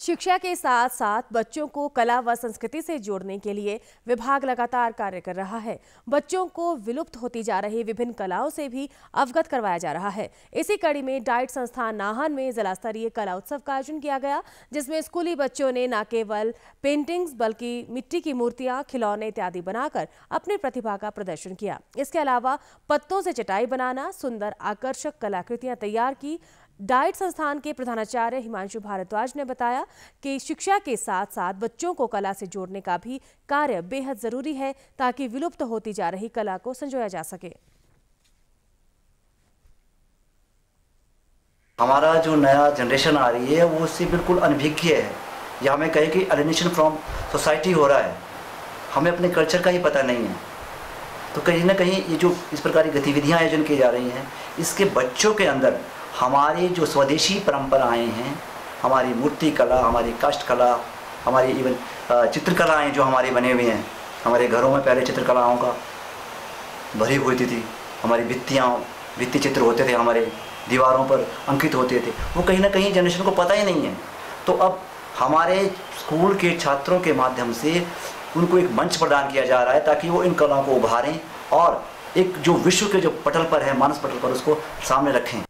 शिक्षा के साथ साथ बच्चों को कला व संस्कृति से जोड़ने के लिए विभाग लगातार कार्य कर रहा है। बच्चों को विलुप्त होती जा रही विभिन्न कलाओं से भी अवगत करवाया जा रहा है। इसी कड़ी में डाइट संस्थान नाहन में जिला स्तरीय कला उत्सव का आयोजन किया गया, जिसमें स्कूली बच्चों ने न केवल पेंटिंग्स बल्कि मिट्टी की मूर्तियाँ, खिलौने इत्यादि बनाकर अपनी प्रतिभा का प्रदर्शन किया। इसके अलावा पत्तों से चटाई बनाना, सुंदर आकर्षक कलाकृतियाँ तैयार की डाइट संस्थान के प्रधानाचार्य हिमांशु भारद्वाज ने बताया कि शिक्षा के साथ साथ बच्चों को कला से जोड़ने का भी कार्य बेहद ज़रूरी है ताकि विलुप्त होती जा रही कला को संजोया जा सके। हमारा जो नया जनरेशन आ रही है, वो उससे बिल्कुल अनभिज्ञ है। या हमें कहे कि अलिनेशन फ्रॉम सोसाइटी हो रहा है। हमें अपने कल्चर का ही पता नहीं है। तो कहीं ना कहीं ये जो इस प्रकार की गतिविधियाँ आयोजन की जा रही हैं, इसके बच्चों के अंदर हमारी जो स्वदेशी परंपराएँ हैं, हमारी मूर्ति कला, हमारी काष्ठ कला, हमारी इवन चित्रकलाएँ जो हमारे बने हुए हैं, हमारे घरों में पहले चित्रकलाओं का भरी हुई थी, हमारी भित्तियाँ, भित्ति चित्र होते थे, हमारे दीवारों पर अंकित होते थे, वो कहीं ना कहीं जनरेशन को पता ही नहीं है। तो अब हमारे स्कूल के छात्रों के माध्यम से उनको एक मंच प्रदान किया जा रहा है ताकि वो इन कलाओं को उभारें और एक जो विश्व के जो पटल पर है, मानस पटल पर उसको सामने रखें।